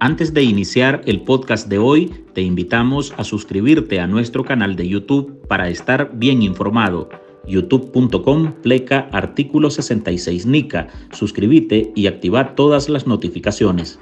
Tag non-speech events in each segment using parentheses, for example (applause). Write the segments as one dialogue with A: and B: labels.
A: Antes de iniciar el podcast de hoy, te invitamos a suscribirte a nuestro canal de YouTube para estar bien informado. youtube.com pleca artículo 66 NICA. Suscríbete y activa todas las notificaciones.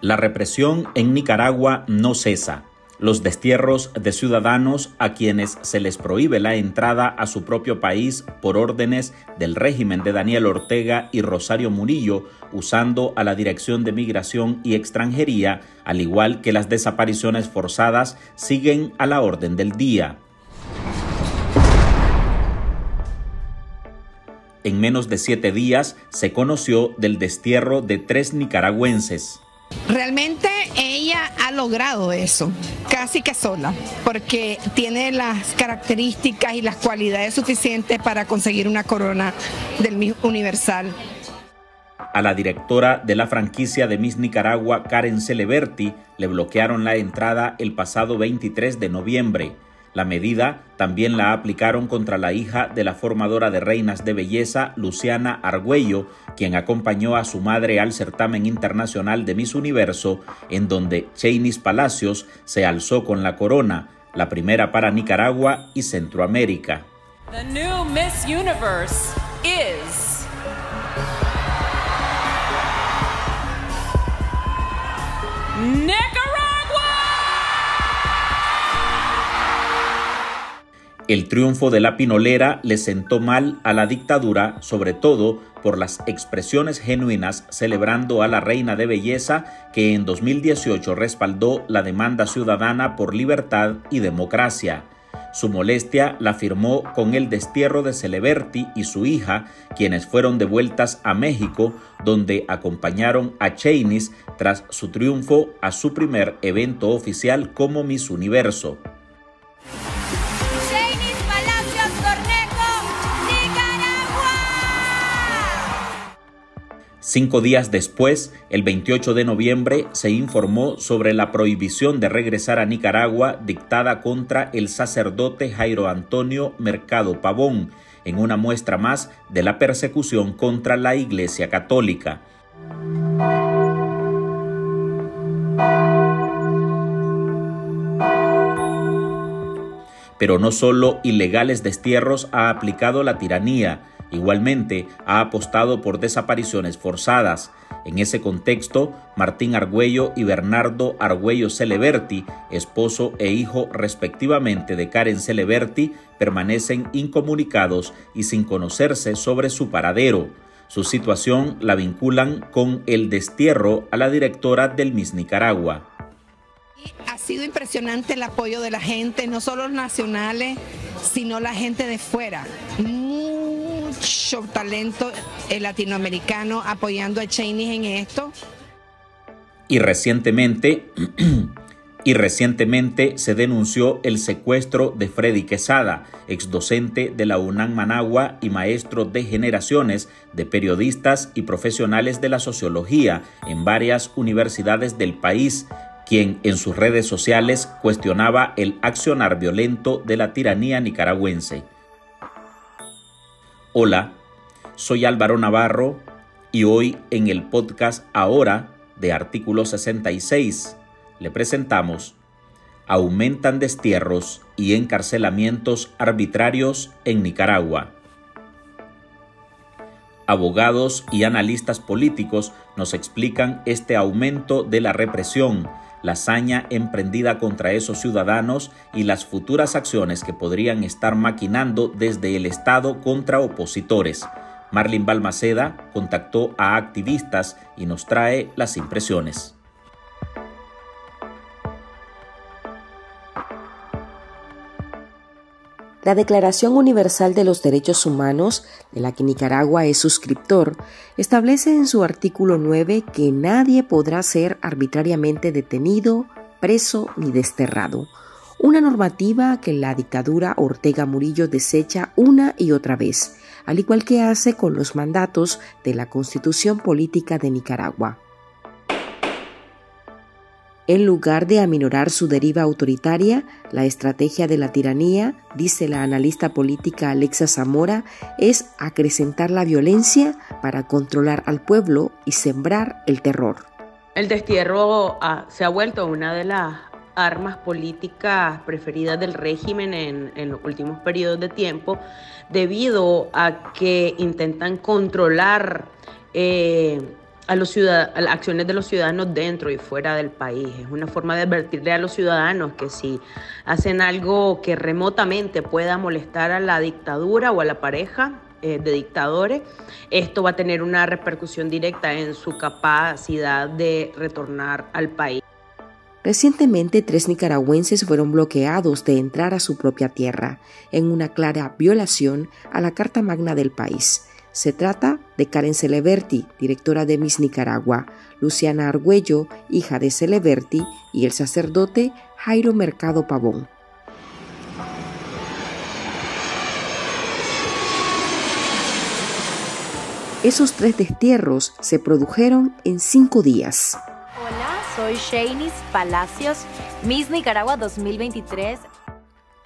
A: La represión en Nicaragua no cesa los destierros de ciudadanos a quienes se les prohíbe la entrada a su propio país por órdenes del régimen de Daniel Ortega y Rosario Murillo, usando a la Dirección de Migración y Extranjería, al igual que las desapariciones forzadas, siguen a la orden del día. En menos de siete días se conoció del destierro de tres nicaragüenses.
B: Realmente ella ha logrado eso, casi que sola, porque tiene las características y las cualidades suficientes para conseguir una corona del Miss Universal.
A: A la directora de la franquicia de Miss Nicaragua, Karen Celeberti, le bloquearon la entrada el pasado 23 de noviembre. La medida también la aplicaron contra la hija de la formadora de reinas de belleza, Luciana Argüello, quien acompañó a su madre al certamen internacional de Miss Universo, en donde Chainis Palacios se alzó con la corona, la primera para Nicaragua y Centroamérica. El triunfo de la pinolera le sentó mal a la dictadura, sobre todo por las expresiones genuinas celebrando a la reina de belleza que en 2018 respaldó la demanda ciudadana por libertad y democracia. Su molestia la firmó con el destierro de Celeberti y su hija, quienes fueron devueltas a México, donde acompañaron a Chainis tras su triunfo a su primer evento oficial como Miss Universo. Cinco días después, el 28 de noviembre, se informó sobre la prohibición de regresar a Nicaragua dictada contra el sacerdote Jairo Antonio Mercado Pavón, en una muestra más de la persecución contra la Iglesia Católica. Pero no solo ilegales destierros ha aplicado la tiranía, Igualmente, ha apostado por desapariciones forzadas. En ese contexto, Martín Argüello y Bernardo Argüello Celeberti, esposo e hijo respectivamente de Karen Celeberti, permanecen incomunicados y sin conocerse sobre su paradero. Su situación la vinculan con el destierro a la directora del Miss Nicaragua.
B: Ha sido impresionante el apoyo de la gente, no solo los nacionales, sino la gente de fuera talento latinoamericano apoyando a Cheney en esto.
A: Y recientemente, (clears throat) y recientemente se denunció el secuestro de Freddy Quesada, ex docente de la UNAM Managua y maestro de generaciones de periodistas y profesionales de la sociología en varias universidades del país, quien en sus redes sociales cuestionaba el accionar violento de la tiranía nicaragüense. Hola, soy Álvaro Navarro y hoy en el podcast Ahora de Artículo 66 le presentamos Aumentan destierros y encarcelamientos arbitrarios en Nicaragua. Abogados y analistas políticos nos explican este aumento de la represión la hazaña emprendida contra esos ciudadanos y las futuras acciones que podrían estar maquinando desde el Estado contra opositores. Marlin Balmaceda contactó a activistas y nos trae las impresiones.
C: La Declaración Universal de los Derechos Humanos, de la que Nicaragua es suscriptor, establece en su artículo 9 que nadie podrá ser arbitrariamente detenido, preso ni desterrado, una normativa que la dictadura Ortega Murillo desecha una y otra vez, al igual que hace con los mandatos de la Constitución Política de Nicaragua. En lugar de aminorar su deriva autoritaria, la estrategia de la tiranía, dice la analista política Alexa Zamora, es acrecentar la violencia para controlar al pueblo y sembrar el terror.
D: El destierro ah, se ha vuelto una de las armas políticas preferidas del régimen en, los últimos periodos de tiempo, debido a que intentan controlar eh, a los ciudadanos, las acciones de los ciudadanos dentro y fuera del país. Es una forma de advertirle a los ciudadanos que si hacen algo que remotamente pueda molestar a la dictadura o a la pareja eh, de dictadores, esto va a tener una repercusión directa en su capacidad de retornar al país.
C: Recientemente, tres nicaragüenses fueron bloqueados de entrar a su propia tierra, en una clara violación a la Carta Magna del país. Se trata de Karen Celeberti, directora de Miss Nicaragua, Luciana Argüello, hija de Celeberti, y el sacerdote Jairo Mercado Pavón. Esos tres destierros se produjeron en cinco días.
E: Soy Shainis Palacios, Miss Nicaragua 2023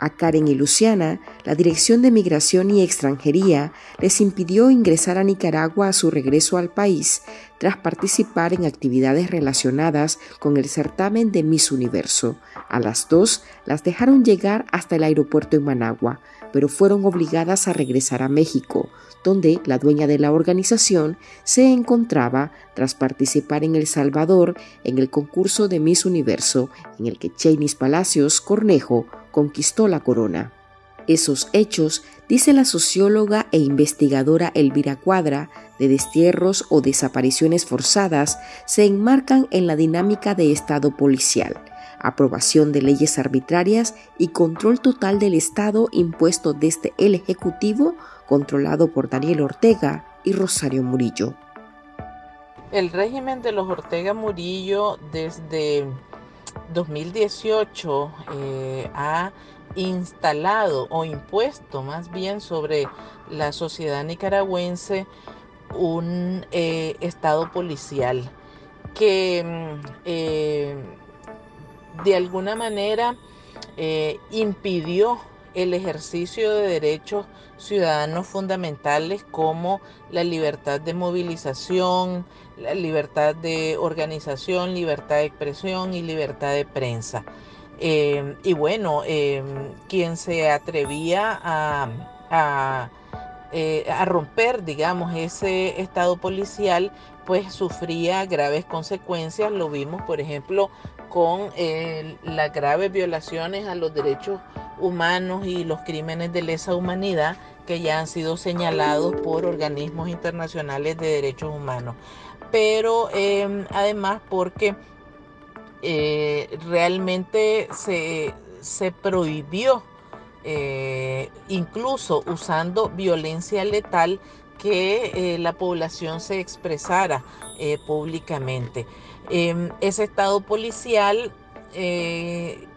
C: a Karen y Luciana, la Dirección de Migración y Extranjería les impidió ingresar a Nicaragua a su regreso al país tras participar en actividades relacionadas con el certamen de Miss Universo. A las dos las dejaron llegar hasta el aeropuerto en Managua, pero fueron obligadas a regresar a México, donde la dueña de la organización se encontraba tras participar en El Salvador en el concurso de Miss Universo, en el que Chainis Palacios Cornejo conquistó la corona. Esos hechos, dice la socióloga e investigadora Elvira Cuadra, de destierros o desapariciones forzadas, se enmarcan en la dinámica de Estado policial, aprobación de leyes arbitrarias y control total del Estado impuesto desde el Ejecutivo, controlado por Daniel Ortega y Rosario Murillo.
F: El régimen de los Ortega Murillo desde 2018 eh, ha instalado o impuesto más bien sobre la sociedad nicaragüense un eh, estado policial que mm, eh, de alguna manera impidió el ejercicio de derechos ciudadanos fundamentales como la libertad de movilización, la libertad de organización, libertad de expresión y libertad de prensa. Em, y bueno, em, quien se atrevía a, eh, a, romper, digamos, ese estado policial, pues sufría graves consecuencias. Lo vimos, por ejemplo, con las graves violaciones a los derechos humanos y los crímenes de lesa humanidad que ya han sido señalados por organismos internacionales de derechos humanos pero em, además porque eh, realmente se, prohibió, eh, incluso usando violencia letal, que eh, la población se expresara públicamente. Em, ese estado policial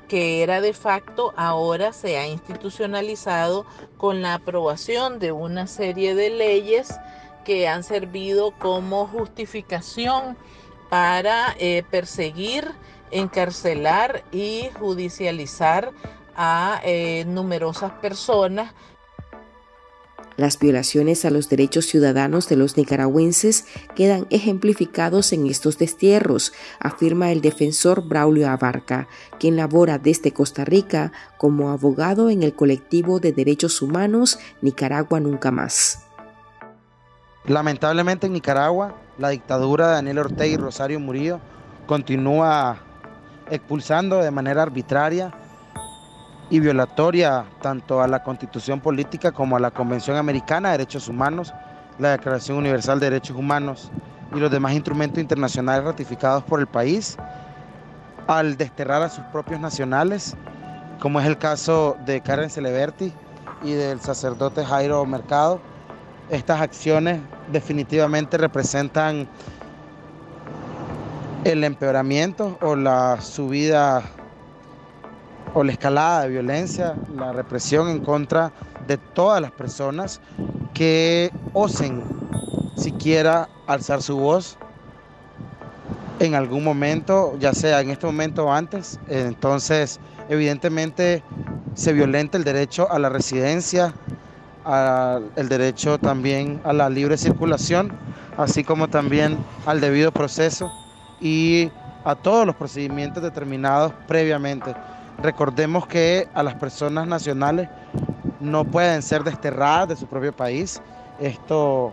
F: que era de facto, ahora se ha institucionalizado con la aprobación de una serie de leyes que han servido como justificación para eh, perseguir, encarcelar y judicializar a eh, numerosas personas.
C: Las violaciones a los derechos ciudadanos de los nicaragüenses quedan ejemplificados en estos destierros, afirma el defensor Braulio Abarca, quien labora desde Costa Rica como abogado en el colectivo de derechos humanos Nicaragua Nunca Más.
G: Lamentablemente en Nicaragua, la dictadura de Daniel Ortega y Rosario Murillo continúa expulsando de manera arbitraria y violatoria tanto a la Constitución Política como a la Convención Americana de Derechos Humanos, la Declaración Universal de Derechos Humanos y los demás instrumentos internacionales ratificados por el país, al desterrar a sus propios nacionales, como es el caso de Karen Celeberti y del sacerdote Jairo Mercado. Estas acciones definitivamente representan el empeoramiento o la subida o la escalada de violencia, la represión en contra de todas las personas que osen siquiera alzar su voz en algún momento, ya sea en este momento o antes. Entonces, evidentemente se violenta el derecho a la residencia, el derecho también a la libre circulación, así como también al debido proceso y a todos los procedimientos determinados previamente. Recordemos que a las personas nacionales no pueden ser desterradas de su propio país. Esto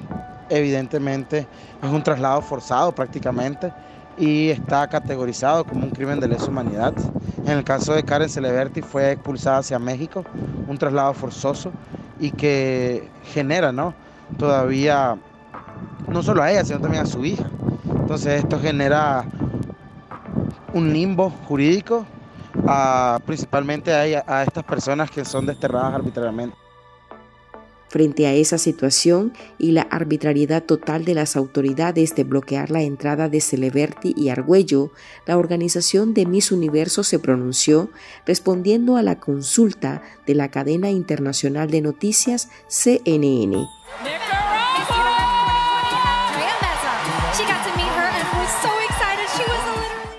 G: evidentemente es un traslado forzado prácticamente y está categorizado como un crimen de lesa humanidad. En el caso de Karen Celeberti fue expulsada hacia México, un traslado forzoso y que genera, ¿no? Todavía, no solo a ella, sino también a su hija. Entonces esto genera un limbo jurídico principalmente a, a estas personas que son desterradas arbitrariamente.
C: Frente a esa situación y la arbitrariedad total de las autoridades de bloquear la entrada de Celeberti y Argüello, la organización de Miss Universo se pronunció respondiendo a la consulta de la cadena internacional de noticias CNN.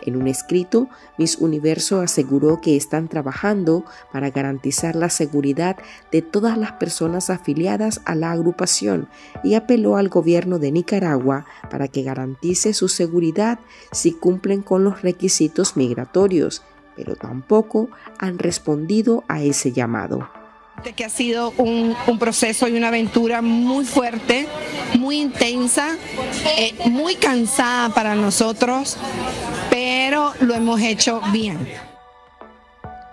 C: En un escrito, Miss Universo aseguró que están trabajando para garantizar la seguridad de todas las personas afiliadas a la agrupación y apeló al gobierno de Nicaragua para que garantice su seguridad si cumplen con los requisitos migratorios, pero tampoco han respondido a ese llamado
B: que ha sido un, proceso y una aventura muy fuerte, muy intensa, eh, muy cansada para nosotros, pero lo hemos hecho bien.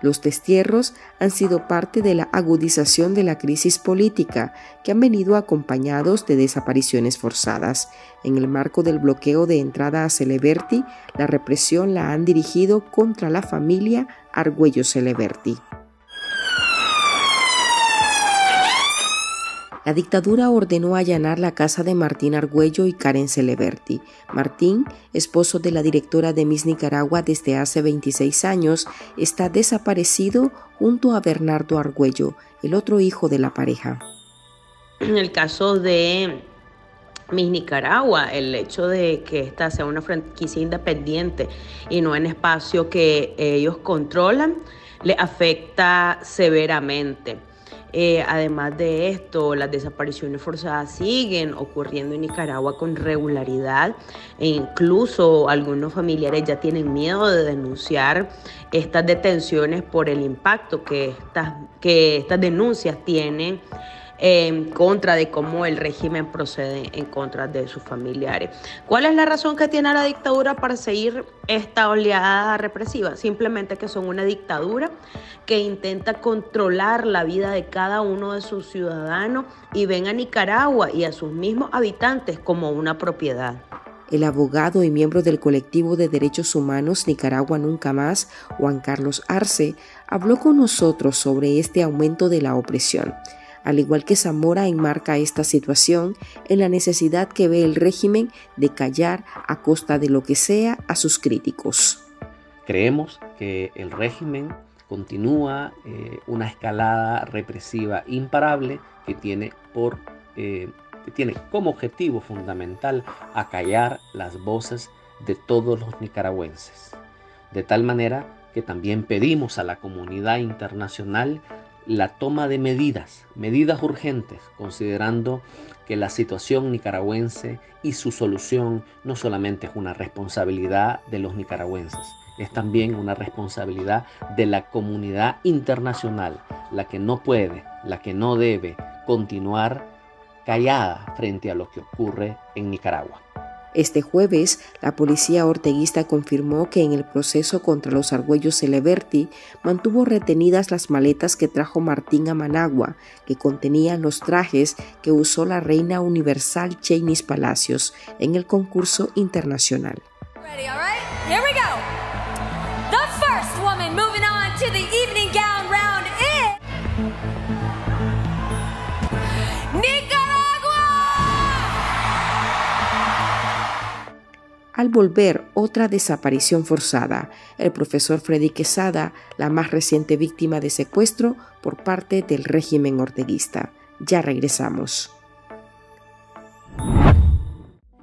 C: Los destierros han sido parte de la agudización de la crisis política que han venido acompañados de desapariciones forzadas. En el marco del bloqueo de entrada a Celeberti, la represión la han dirigido contra la familia Argüello Celeberti. La dictadura ordenó allanar la casa de Martín Argüello y Karen Celeberti. Martín, esposo de la directora de Miss Nicaragua desde hace 26 años, está desaparecido junto a Bernardo Argüello, el otro hijo de la pareja.
D: En el caso de Miss Nicaragua, el hecho de que esta sea una franquicia independiente y no en espacio que ellos controlan, le afecta severamente. Eh, además de esto, las desapariciones forzadas siguen ocurriendo en Nicaragua con regularidad e incluso algunos familiares ya tienen miedo de denunciar estas detenciones por el impacto que estas, que estas denuncias tienen en contra de cómo el régimen procede en contra de sus familiares. ¿Cuál es la razón que tiene la dictadura para seguir esta oleada represiva? Simplemente que son una dictadura que intenta controlar la vida de cada uno de sus ciudadanos y ven a Nicaragua y a sus mismos habitantes como una propiedad.
C: El abogado y miembro del colectivo de derechos humanos Nicaragua Nunca Más, Juan Carlos Arce, habló con nosotros sobre este aumento de la opresión. Al igual que Zamora enmarca esta situación en la necesidad que ve el régimen de callar a costa de lo que sea a sus críticos.
H: Creemos que el régimen continúa eh, una escalada represiva imparable eh, que tiene como objetivo fundamental acallar las voces de todos los nicaragüenses. De tal manera que también pedimos a la comunidad internacional la toma de medidas, medidas urgentes, considerando que la situación nicaragüense y su solución no solamente es una responsabilidad de los nicaragüenses, es también una responsabilidad de la comunidad internacional, la que no puede, la que no debe continuar callada frente a lo que ocurre en Nicaragua.
C: Este jueves, la policía orteguista confirmó que en el proceso contra los argüellos Celeberti mantuvo retenidas las maletas que trajo Martín a Managua, que contenían los trajes que usó la reina universal Chainis Palacios en el concurso internacional. Al volver otra desaparición forzada. El profesor Freddy Quesada, la más reciente víctima de secuestro por parte del régimen orteguista. Ya regresamos.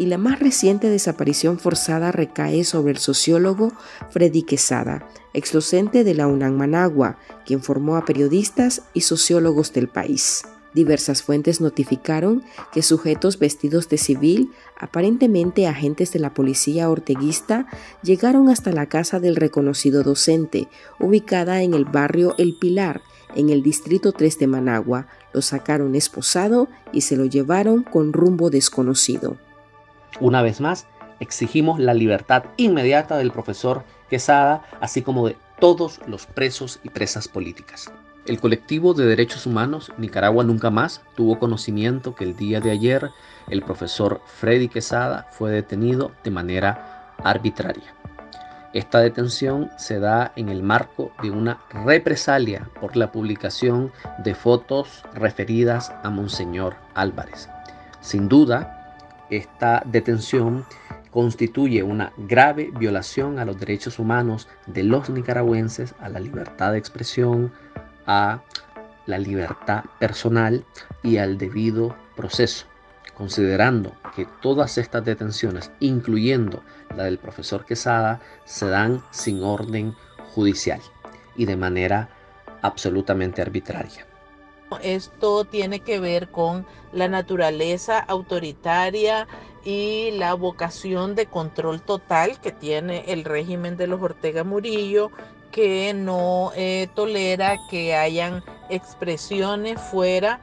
C: y la más reciente desaparición forzada recae sobre el sociólogo Freddy Quesada, docente de la UNAM Managua, quien formó a periodistas y sociólogos del país. Diversas fuentes notificaron que sujetos vestidos de civil, aparentemente agentes de la policía orteguista, llegaron hasta la casa del reconocido docente, ubicada en el barrio El Pilar, en el distrito 3 de Managua. Lo sacaron esposado y se lo llevaron con rumbo desconocido.
H: Una vez más, exigimos la libertad inmediata del profesor Quesada, así como de todos los presos y presas políticas. El colectivo de derechos humanos Nicaragua Nunca Más tuvo conocimiento que el día de ayer el profesor Freddy Quesada fue detenido de manera arbitraria. Esta detención se da en el marco de una represalia por la publicación de fotos referidas a Monseñor Álvarez. Sin duda, esta detención constituye una grave violación a los derechos humanos de los nicaragüenses, a la libertad de expresión, a la libertad personal y al debido proceso, considerando que todas estas detenciones, incluyendo la del profesor Quesada, se dan sin orden judicial y de manera absolutamente arbitraria.
F: Esto tiene que ver con la naturaleza autoritaria y la vocación de control total que tiene el régimen de los Ortega Murillo, que no eh, tolera que hayan expresiones fuera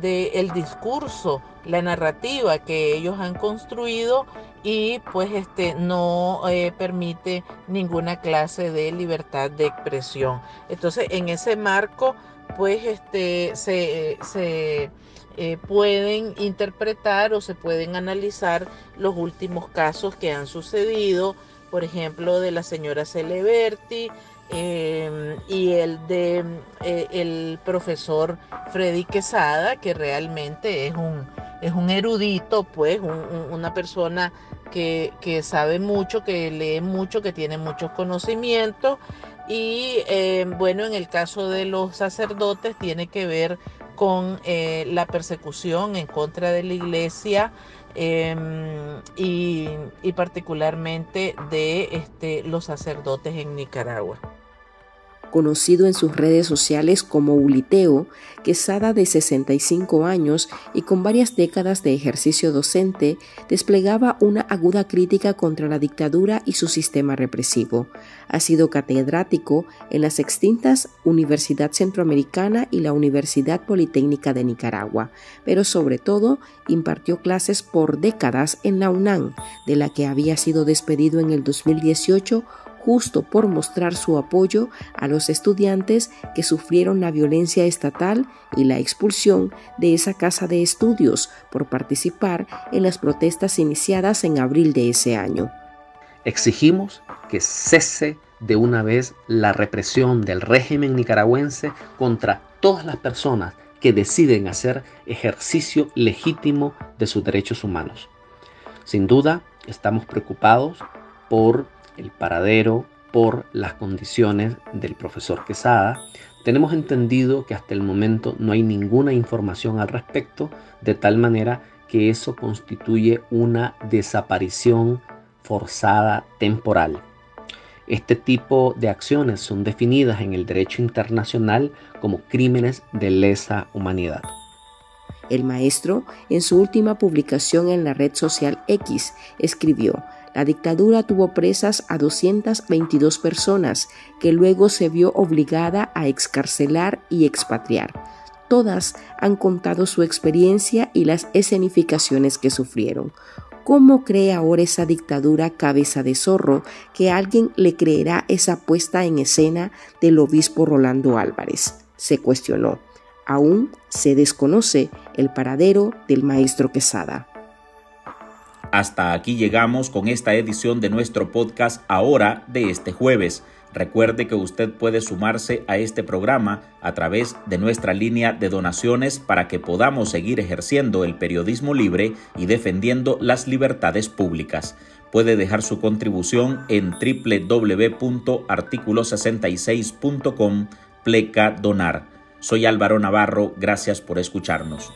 F: del discurso, la narrativa que ellos han construido y pues este no eh, permite ninguna clase de libertad de expresión. Entonces, en ese marco pues este, se, eh, pueden interpretar o se pueden analizar los últimos casos que han sucedido, por ejemplo, de la señora Celeberti em, y el de eh, el profesor Freddy Quesada, que realmente es un, es un erudito, pues, una persona que, que sabe mucho, que lee mucho, que tiene muchos conocimientos y eh, bueno, en el caso de los sacerdotes tiene que ver con eh, la persecución en contra de la iglesia em, y, y, particularmente de este, los sacerdotes en Nicaragua
C: conocido en sus redes sociales como Uliteo, Quesada de 65 años y con varias décadas de ejercicio docente, desplegaba una aguda crítica contra la dictadura y su sistema represivo. Ha sido catedrático en las extintas Universidad Centroamericana y la Universidad Politécnica de Nicaragua, pero sobre todo impartió clases por décadas en la UNAM, de la que había sido despedido en el 2018 justo por mostrar su apoyo a los estudiantes que sufrieron la violencia estatal y la expulsión de esa casa de estudios por participar en las protestas iniciadas en abril de ese año.
H: Exigimos que cese de una vez la represión del régimen nicaragüense contra todas las personas que deciden hacer ejercicio legítimo de sus derechos humanos. Sin duda, estamos preocupados por el paradero por las condiciones del profesor Quesada. Tenemos entendido que hasta el momento no hay ninguna información al respecto, de tal manera que eso constituye una desaparición forzada temporal. Este tipo de acciones son definidas en el derecho internacional como crímenes de lesa humanidad.
C: El maestro, en su última publicación en la red social X, escribió, la dictadura tuvo presas a 222 personas que luego se vio obligada a excarcelar y expatriar. Todas han contado su experiencia y las escenificaciones que sufrieron. ¿Cómo cree ahora esa dictadura cabeza de zorro que alguien le creerá esa puesta en escena del obispo Rolando Álvarez? Se cuestionó. Aún se desconoce el paradero del maestro Quesada.
A: Hasta aquí llegamos con esta edición de nuestro podcast ahora de este jueves. Recuerde que usted puede sumarse a este programa a través de nuestra línea de donaciones para que podamos seguir ejerciendo el periodismo libre y defendiendo las libertades públicas. Puede dejar su contribución en www.articulo66.com pleca donar. Soy Álvaro Navarro, gracias por escucharnos.